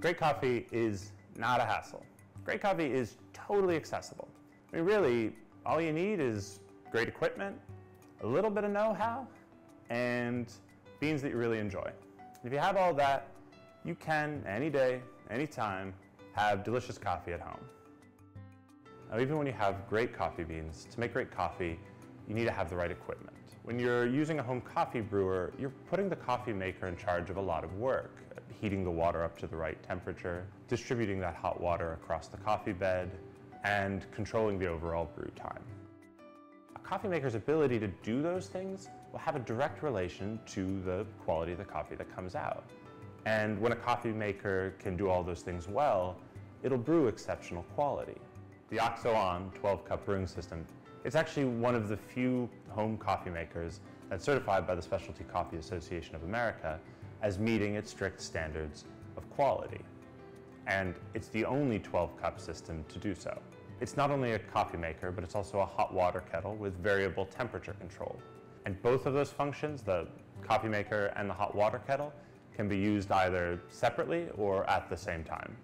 Great coffee is not a hassle. Great coffee is totally accessible. I mean, really, all you need is great equipment, a little bit of know-how, and beans that you really enjoy. If you have all that, you can, any day, anytime, have delicious coffee at home. Now, even when you have great coffee beans, to make great coffee, you need to have the right equipment. When you're using a home coffee brewer, you're putting the coffee maker in charge of a lot of work, heating the water up to the right temperature, distributing that hot water across the coffee bed, and controlling the overall brew time. A coffee maker's ability to do those things will have a direct relation to the quality of the coffee that comes out. And when a coffee maker can do all those things well, it'll brew exceptional quality. The OXO On 12 cup brewing system it's actually one of the few home coffee makers that's certified by the Specialty Coffee Association of America as meeting its strict standards of quality. And it's the only 12 cup system to do so. It's not only a coffee maker, but it's also a hot water kettle with variable temperature control. And both of those functions, the coffee maker and the hot water kettle, can be used either separately or at the same time.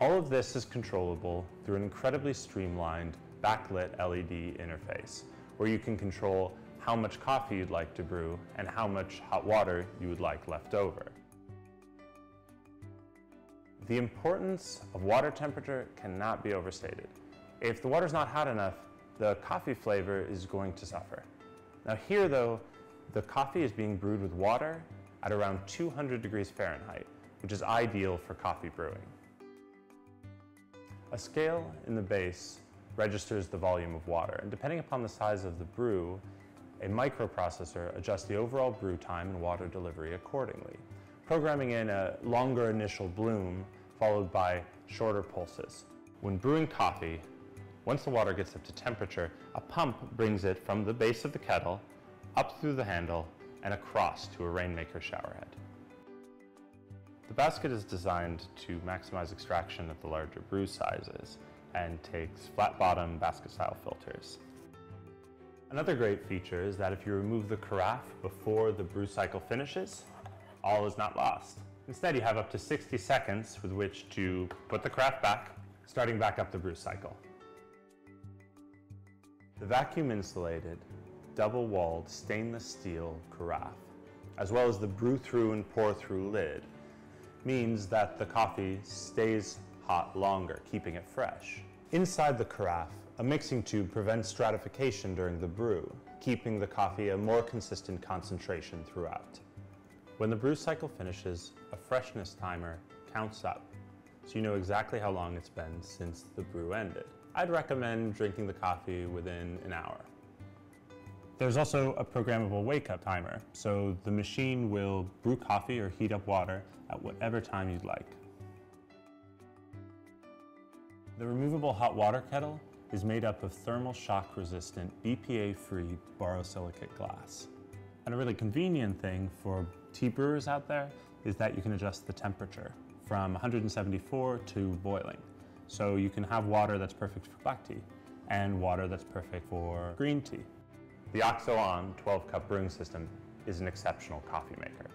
All of this is controllable through an incredibly streamlined backlit LED interface where you can control how much coffee you'd like to brew and how much hot water you would like left over. The importance of water temperature cannot be overstated. If the water's not hot enough, the coffee flavor is going to suffer. Now here though, the coffee is being brewed with water at around 200 degrees Fahrenheit, which is ideal for coffee brewing. A scale in the base registers the volume of water. And depending upon the size of the brew, a microprocessor adjusts the overall brew time and water delivery accordingly, programming in a longer initial bloom followed by shorter pulses. When brewing coffee, once the water gets up to temperature, a pump brings it from the base of the kettle up through the handle and across to a rainmaker showerhead. The basket is designed to maximize extraction of the larger brew sizes, and takes flat bottom basket style filters. Another great feature is that if you remove the carafe before the brew cycle finishes, all is not lost. Instead, you have up to 60 seconds with which to put the carafe back, starting back up the brew cycle. The vacuum insulated, double walled stainless steel carafe, as well as the brew through and pour through lid, means that the coffee stays hot longer, keeping it fresh. Inside the carafe, a mixing tube prevents stratification during the brew, keeping the coffee a more consistent concentration throughout. When the brew cycle finishes, a freshness timer counts up, so you know exactly how long it's been since the brew ended. I'd recommend drinking the coffee within an hour. There's also a programmable wake-up timer, so the machine will brew coffee or heat up water at whatever time you'd like. The removable hot water kettle is made up of thermal shock resistant BPA-free borosilicate glass. And a really convenient thing for tea brewers out there is that you can adjust the temperature from 174 to boiling. So you can have water that's perfect for black tea and water that's perfect for green tea. The OXO On 12 cup brewing system is an exceptional coffee maker.